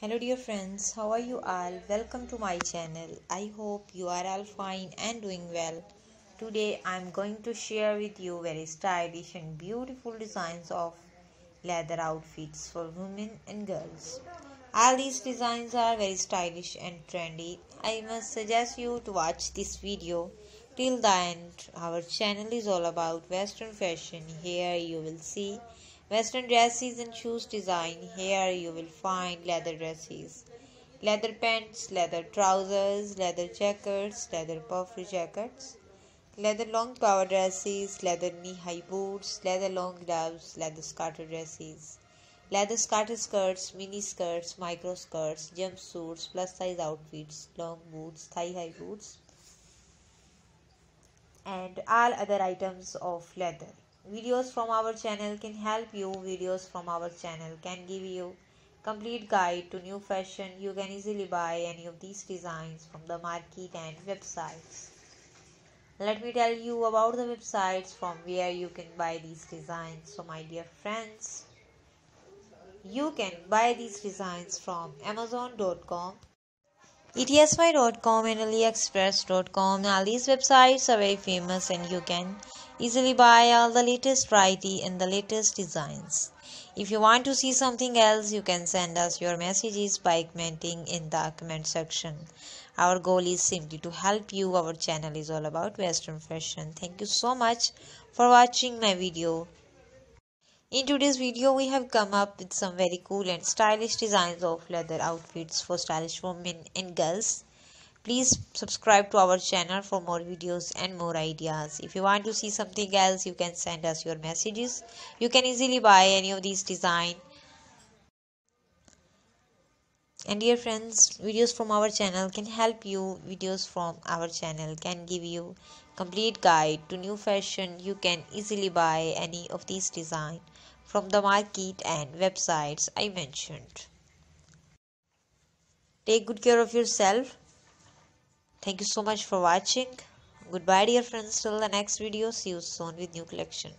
Hello dear friends, how are you all? Welcome to my channel. I hope you are all fine and doing well. Today I am going to share with you very stylish and beautiful designs of leather outfits for women and girls. All these designs are very stylish and trendy. I must suggest you to watch this video till the end. Our channel is all about western fashion. Here you will see Western dresses and shoes design. Here you will find leather dresses, leather pants, leather trousers, leather jackets, leather puffy jackets, leather long power dresses, leather knee-high boots, leather long gloves, leather skirted dresses, leather skirted skirts, mini skirts, micro skirts, jumpsuits, plus size outfits, long boots, thigh-high boots, and all other items of leather videos from our channel can help you. Videos from our channel can give you complete guide to new fashion. You can easily buy any of these designs from the market and websites. Let me tell you about the websites from where you can buy these designs. So my dear friends you can buy these designs from amazon.com etsy.com and aliexpress.com all these websites are very famous and you can easily buy all the latest variety and the latest designs. If you want to see something else you can send us your messages by commenting in the comment section. Our goal is simply to help you. Our channel is all about western fashion. Thank you so much for watching my video in today's video we have come up with some very cool and stylish designs of leather outfits for stylish women and girls. Please subscribe to our channel for more videos and more ideas. If you want to see something else you can send us your messages. You can easily buy any of these design. And dear friends videos from our channel can help you. Videos from our channel can give you complete guide to new fashion. You can easily buy any of these design from the market and websites I mentioned. Take good care of yourself. Thank you so much for watching. Goodbye dear friends till the next video. See you soon with new collection.